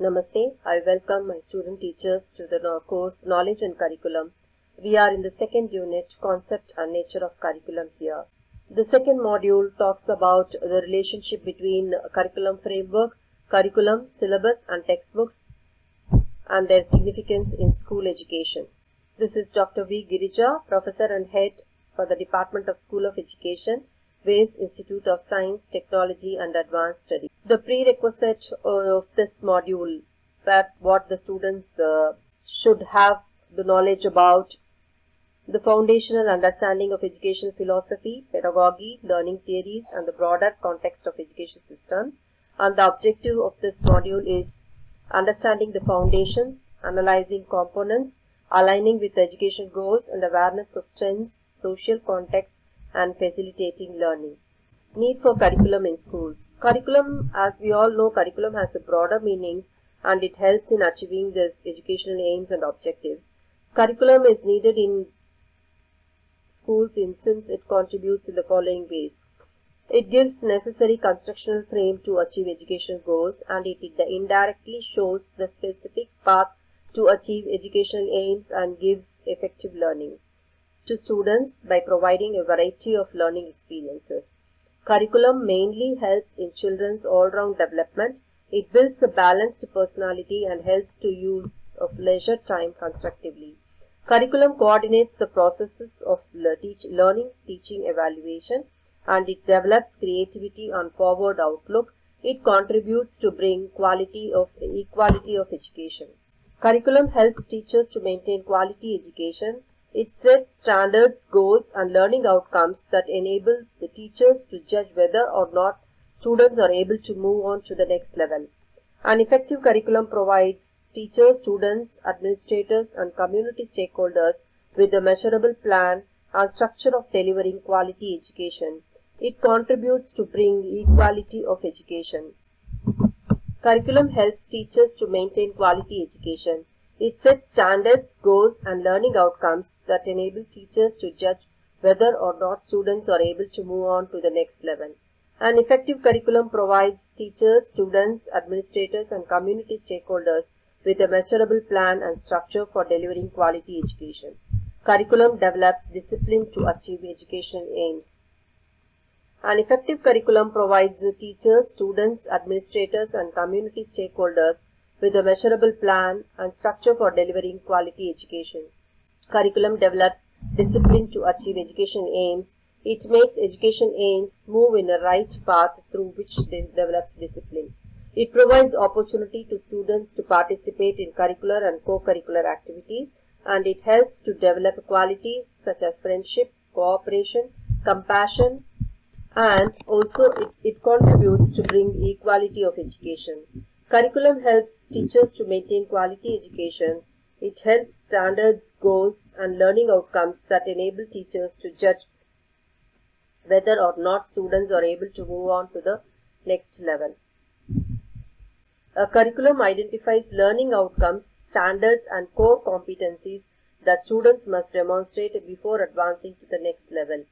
Namaste. I welcome my student teachers to the course Knowledge and Curriculum. We are in the second unit, Concept and Nature of Curriculum here. The second module talks about the relationship between curriculum framework, curriculum, syllabus and textbooks and their significance in school education. This is Dr. V. Girija, Professor and Head for the Department of School of Education, Vels Institute of Science, Technology and Advanced Study. The prerequisite of this module that what the students uh, should have the knowledge about the foundational understanding of education philosophy, pedagogy, learning theories and the broader context of education system. And the objective of this module is understanding the foundations, analyzing components, aligning with education goals and awareness of trends, social context and facilitating learning. Need for curriculum in schools. Curriculum, as we all know, curriculum has a broader meaning and it helps in achieving this educational aims and objectives. Curriculum is needed in schools in since it contributes in the following ways. It gives necessary constructional frame to achieve educational goals and it indirectly shows the specific path to achieve educational aims and gives effective learning to students by providing a variety of learning experiences. Curriculum mainly helps in children's all-round development. It builds a balanced personality and helps to use of leisure time constructively. Curriculum coordinates the processes of learning, teaching, evaluation, and it develops creativity and forward outlook. It contributes to bring quality of equality of education. Curriculum helps teachers to maintain quality education. It sets standards, goals, and learning outcomes that enable the teachers to judge whether or not students are able to move on to the next level. An effective curriculum provides teachers, students, administrators, and community stakeholders with a measurable plan and structure of delivering quality education. It contributes to bring equality of education. Curriculum helps teachers to maintain quality education. It sets standards, goals, and learning outcomes that enable teachers to judge whether or not students are able to move on to the next level. An effective curriculum provides teachers, students, administrators, and community stakeholders with a measurable plan and structure for delivering quality education. Curriculum develops discipline to achieve education aims. An effective curriculum provides teachers, students, administrators, and community stakeholders with a measurable plan and structure for delivering quality education. Curriculum develops discipline to achieve education aims. It makes education aims move in a right path through which de- develops discipline. It provides opportunity to students to participate in curricular and co-curricular activities and it helps to develop qualities such as friendship, cooperation, compassion, and also it, it contributes to bring equality of education. Curriculum helps mm-hmm. teachers to maintain quality education. It helps standards, goals, and learning outcomes that enable teachers to judge whether or not students are able to move on to the next level. A curriculum identifies learning outcomes, standards, and core competencies that students must demonstrate before advancing to the next level.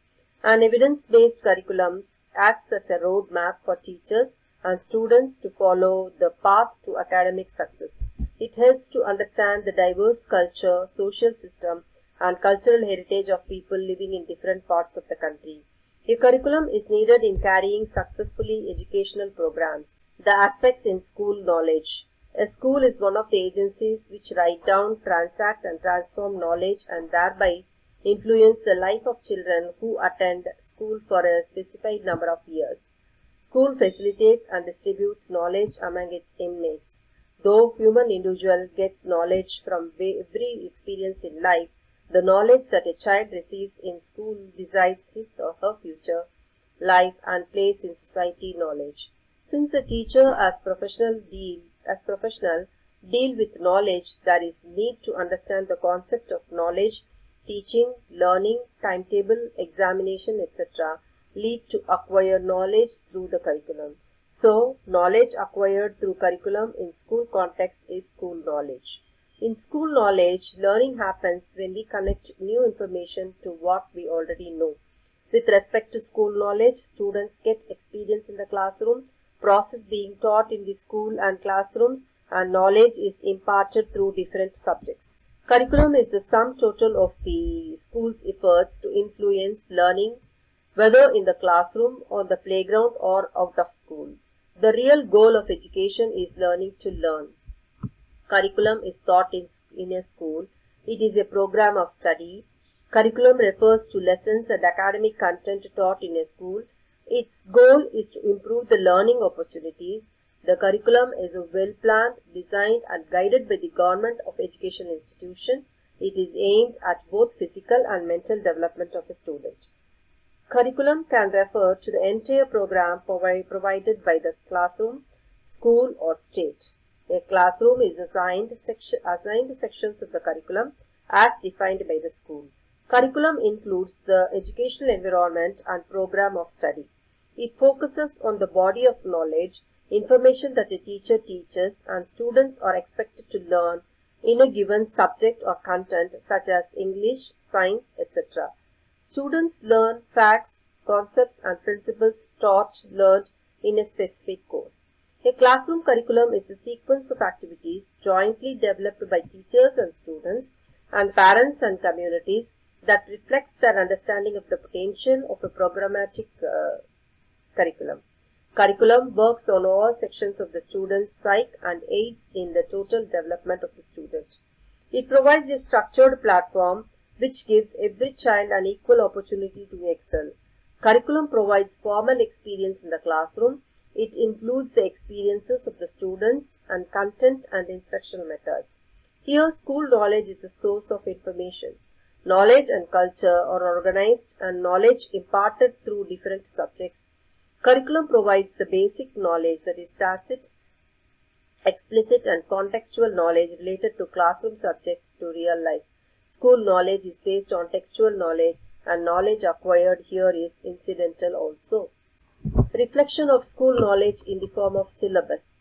An evidence-based curriculum acts as a roadmap for teachers and students to follow the path to academic success. It helps to understand the diverse culture, social system, and cultural heritage of people living in different parts of the country. A curriculum is needed in carrying successfully educational programs. The aspects in school knowledge. A school is one of the agencies which write down, transact, and transform knowledge and thereby influence the life of children who attend school for a specified number of years. School facilitates and distributes knowledge among its inmates. Though human individual gets knowledge from every experience in life, the knowledge that a child receives in school decides his or her future life and place in society knowledge. Since a teacher as professional deal as professional deal with knowledge, there is need to understand the concept of knowledge teaching, learning, timetable, examination, etc. lead to acquire knowledge through the curriculum. So, knowledge acquired through curriculum in school context is school knowledge. In school knowledge, learning happens when we connect new information to what we already know. With respect to school knowledge, students get experience in the classroom, process being taught in the school and classrooms, and knowledge is imparted through different subjects. Curriculum is the sum total of the school's efforts to influence learning whether in the classroom, on the playground or out of school. The real goal of education is learning to learn. Curriculum is taught in, in a school. It is a program of study. Curriculum refers to lessons and academic content taught in a school. Its goal is to improve the learning opportunities. The curriculum is a well planned, designed and guided by the Government of Education institution. It is aimed at both physical and mental development of a student. Curriculum can refer to the entire program provided by the classroom, school or state. A classroom is assigned, section, assigned sections of the curriculum as defined by the school. Curriculum includes the educational environment and program of study. It focuses on the body of knowledge, information that a teacher teaches and students are expected to learn in a given subject or content such as English, science, etc. Students learn facts, concepts and principles taught, learned in a specific course. A classroom curriculum is a sequence of activities jointly developed by teachers and students and parents and communities that reflects their understanding of the potential of a programmatic uh, curriculum. Curriculum works on all sections of the student's psyche and aids in the total development of the student. It provides a structured platform which gives every child an equal opportunity to excel. Curriculum provides formal experience in the classroom. It includes the experiences of the students and content and instructional methods. Here, school knowledge is the source of information. Knowledge and culture are organized and knowledge imparted through different subjects. Curriculum provides the basic knowledge that is tacit, explicit and contextual knowledge related to classroom subject to real life. School knowledge is based on textual knowledge and knowledge acquired here is incidental also. Reflection of school knowledge in the form of syllabus.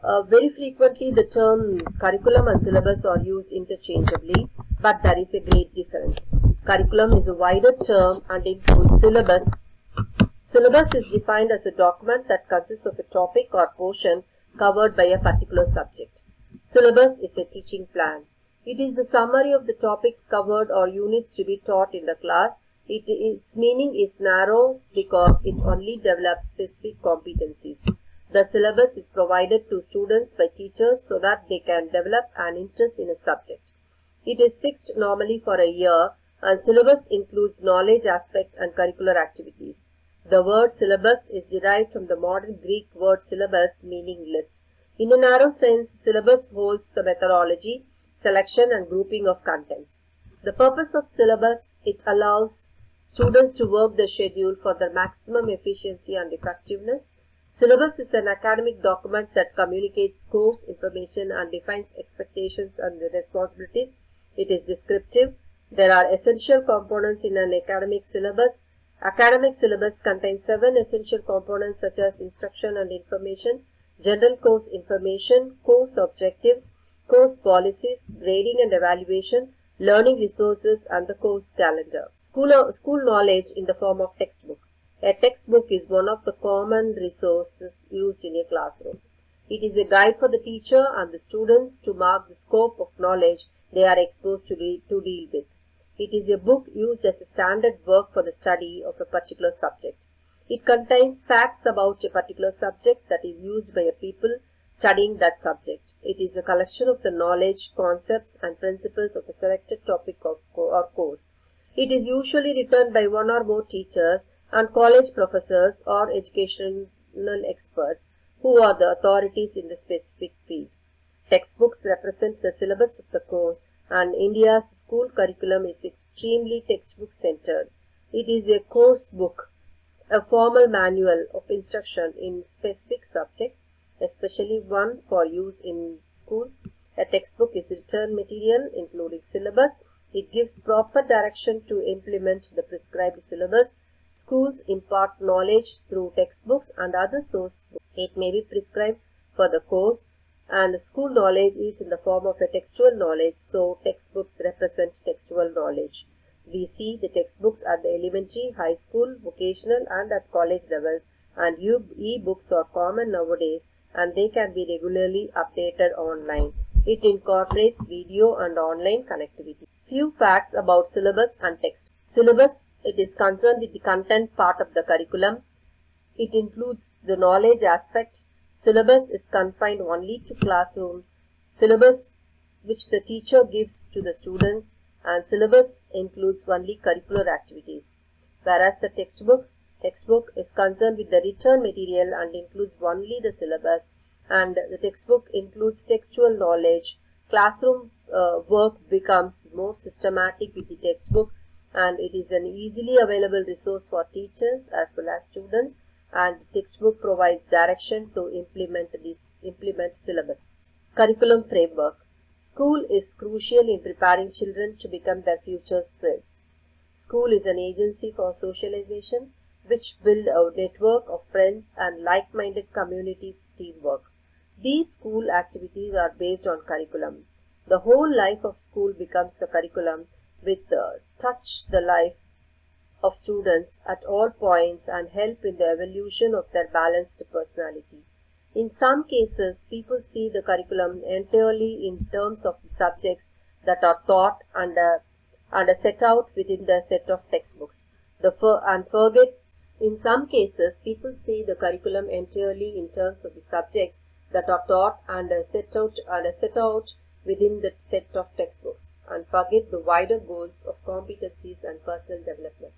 Uh, very frequently the term curriculum and syllabus are used interchangeably, but there is a great difference. Curriculum is a wider term and includes syllabus. Syllabus is defined as a document that consists of a topic or portion covered by a particular subject. Syllabus is a teaching plan. It is the summary of the topics covered or units to be taught in the class. It, its meaning is narrow because it only develops specific competencies. The syllabus is provided to students by teachers so that they can develop an interest in a subject. It is fixed normally for a year and syllabus includes knowledge aspect and curricular activities. The word syllabus is derived from the modern Greek word syllabus meaning list. In a narrow sense, syllabus holds the methodology selection and grouping of contents. The purpose of syllabus, it allows students to work the schedule for their maximum efficiency and effectiveness. Syllabus is an academic document that communicates course information and defines expectations and responsibilities. It is descriptive. There are essential components in an academic syllabus. Academic syllabus contains seven essential components such as instruction and information, general course information, course objectives, course policies, grading and evaluation, learning resources and the course calendar. School, uh, school knowledge in the form of textbook. A textbook is one of the common resources used in a classroom. It is a guide for the teacher and the students to mark the scope of knowledge they are exposed to, to deal with. It is a book used as a standard work for the study of a particular subject. It contains facts about a particular subject that is used by a people studying that subject. It is a collection of the knowledge, concepts and principles of a selected topic or course. It is usually written by one or more teachers and college professors or educational experts who are the authorities in the specific field. Textbooks represent the syllabus of the course and India's school curriculum is extremely textbook centered. It is a course book, a formal manual of instruction in specific subject especially one for use in schools. A textbook is written material including syllabus. It gives proper direction to implement the prescribed syllabus. Schools impart knowledge through textbooks and other source books. It may be prescribed for the course and school knowledge is in the form of a textual knowledge so textbooks represent textual knowledge. We see the textbooks at the elementary, high school, vocational and at college levels and e-books are common nowadays and they can be regularly updated online. It incorporates video and online connectivity. Few facts about syllabus and text. Syllabus, it is concerned with the content part of the curriculum. It includes the knowledge aspect. Syllabus is confined only to classroom. Syllabus which the teacher gives to the students and syllabus includes only curricular activities. Whereas the textbook, textbook is concerned with the written material and includes only the syllabus and the textbook includes textual knowledge. Classroom uh, work becomes more systematic with the textbook and it is an easily available resource for teachers as well as students and textbook provides direction to implement this implement syllabus. Curriculum framework. School is crucial in preparing children to become their future selves. School is an agency for socialization which build a network of friends and like-minded community teamwork. These school activities are based on curriculum. The whole life of school becomes the curriculum with uh, touch the life of students at all points and help in the evolution of their balanced personality. In some cases, people see the curriculum entirely in terms of the subjects that are taught and, uh, and set out within the set of textbooks. The and forget, in some cases, people see the curriculum entirely in terms of the subjects that are taught and uh, set out and uh, set out within the set of textbooks and forget the wider goals of competencies and personal development.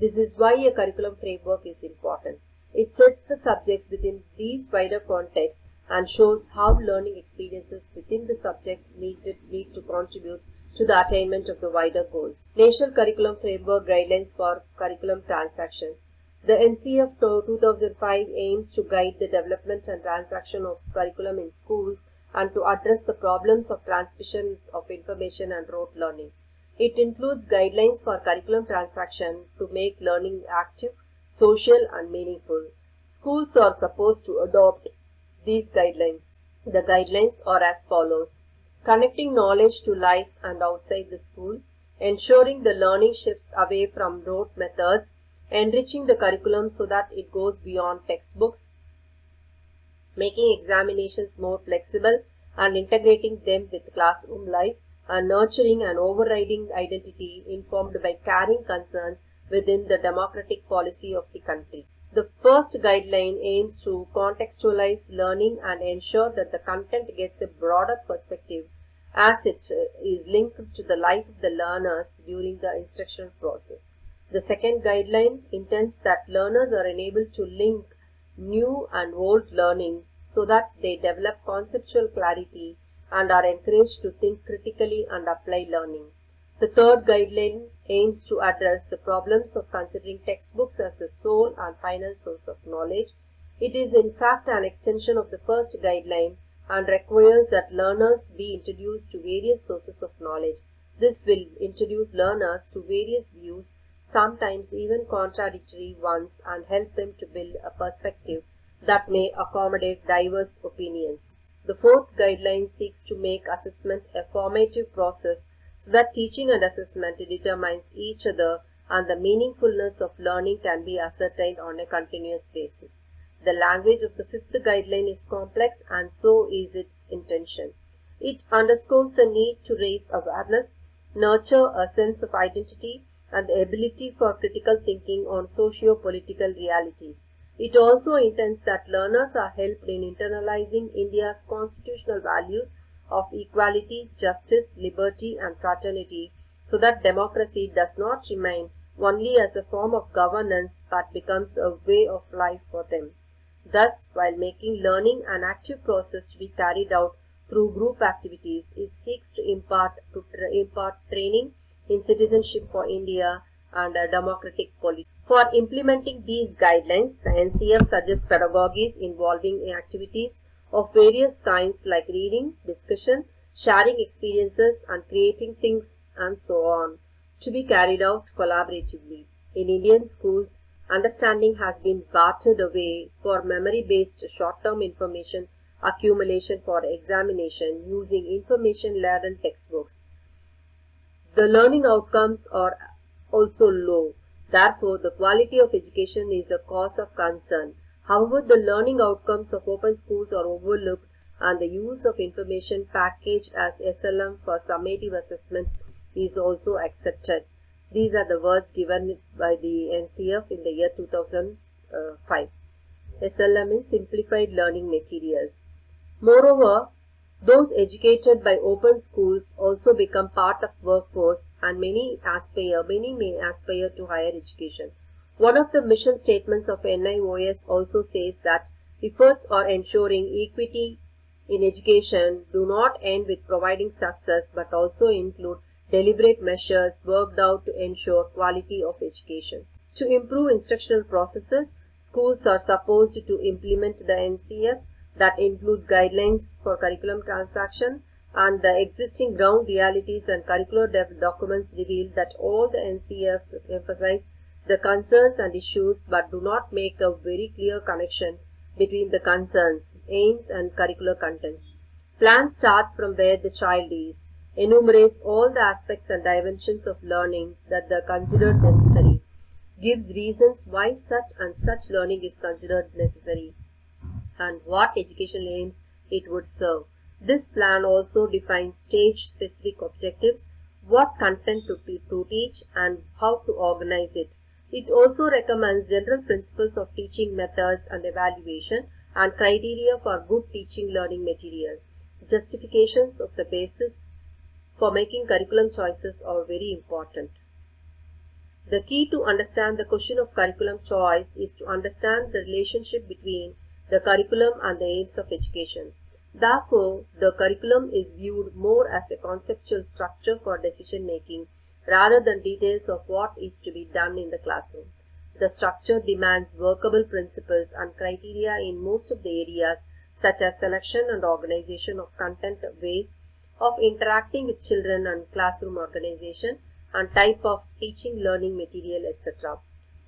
This is why a curriculum framework is important. It sets the subjects within these wider contexts and shows how learning experiences within the subjects need to, need to contribute to the attainment of the wider goals. National Curriculum Framework Guidelines for Curriculum Transaction The NCF 2005 aims to guide the development and transaction of curriculum in schools and to address the problems of transmission of information and rote learning. It includes guidelines for curriculum transaction to make learning active, social and meaningful. Schools are supposed to adopt these guidelines. The guidelines are as follows. Connecting knowledge to life and outside the school, ensuring the learning shifts away from rote methods, enriching the curriculum so that it goes beyond textbooks, making examinations more flexible and integrating them with classroom life, and nurturing an overriding identity informed by caring concerns within the democratic policy of the country. The first guideline aims to contextualize learning and ensure that the content gets a broader perspective as it is linked to the life of the learners during the instructional process. The second guideline intends that learners are enabled to link new and old learning so that they develop conceptual clarity and are encouraged to think critically and apply learning. The third guideline aims to address the problems of considering textbooks as the sole and final source of knowledge. It is in fact an extension of the first guideline and requires that learners be introduced to various sources of knowledge. This will introduce learners to various views, sometimes even contradictory ones, and help them to build a perspective that may accommodate diverse opinions. The fourth guideline seeks to make assessment a formative process so that teaching and assessment determines each other and the meaningfulness of learning can be ascertained on a continuous basis. The language of the fifth guideline is complex and so is its intention. It underscores the need to raise awareness, nurture a sense of identity, and the ability for critical thinking on socio-political realities. It also intends that learners are helped in internalizing India's constitutional values of equality, justice, liberty and fraternity so that democracy does not remain only as a form of governance but becomes a way of life for them. Thus, while making learning an active process to be carried out through group activities, it seeks to impart, to tra impart training in citizenship for India and democratic polity. For implementing these guidelines, the NCF suggests pedagogies involving activities of various kinds like reading, discussion, sharing experiences and creating things and so on to be carried out collaboratively. In Indian schools, understanding has been bartered away for memory-based short-term information accumulation for examination using information-laden textbooks. The learning outcomes are also low. Therefore, the quality of education is a cause of concern However, the learning outcomes of open schools are overlooked and the use of information packaged as SLM for summative assessment is also accepted. These are the words given by the NCF in the year 2005. SLM is Simplified Learning Materials. Moreover, those educated by open schools also become part of workforce and many aspire, many may aspire to higher education. One of the mission statements of NIOS also says that efforts are ensuring equity in education do not end with providing success but also include deliberate measures worked out to ensure quality of education. To improve instructional processes, schools are supposed to implement the NCF that includes guidelines for curriculum transaction and the existing ground realities and curricular documents reveal that all the NCFs emphasize the concerns and issues but do not make a very clear connection between the concerns, aims and curricular contents. Plan starts from where the child is, enumerates all the aspects and dimensions of learning that are considered necessary, gives reasons why such and such learning is considered necessary, and what educational aims it would serve. This plan also defines stage-specific objectives, what content to, to teach and how to organize it. It also recommends general principles of teaching methods and evaluation and criteria for good teaching learning material. Justifications of the basis for making curriculum choices are very important. The key to understand the question of curriculum choice is to understand the relationship between the curriculum and the aims of education. Therefore, the curriculum is viewed more as a conceptual structure for decision making rather than details of what is to be done in the classroom. The structure demands workable principles and criteria in most of the areas such as selection and organization of content ways of interacting with children and classroom organization and type of teaching learning material etc.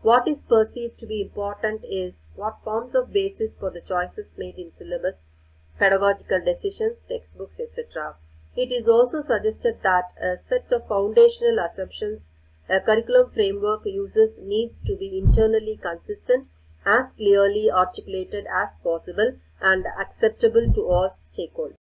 What is perceived to be important is what forms of basis for the choices made in syllabus, pedagogical decisions, textbooks, etc. It is also suggested that a set of foundational assumptions a curriculum framework uses needs to be internally consistent, as clearly articulated as possible and acceptable to all stakeholders.